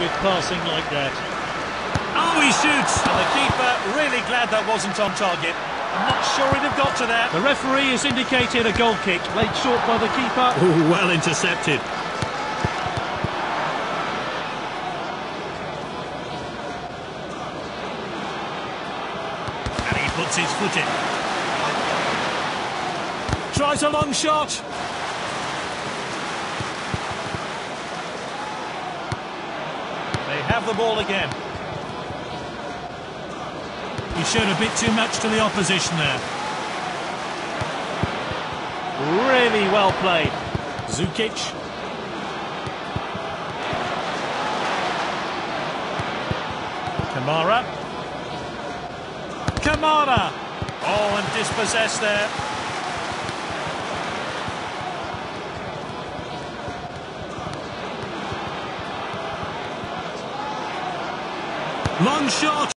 with passing like that. Oh, he shoots! And the keeper really glad that wasn't on target. I'm not sure he'd have got to that. The referee has indicated a goal kick, played short by the keeper. Oh, well intercepted. And he puts his foot in. Tries a long shot. Have the ball again. He showed a bit too much to the opposition there. Really well played. Zukic. Kamara. Kamara. Oh, and dispossessed there. Long shot.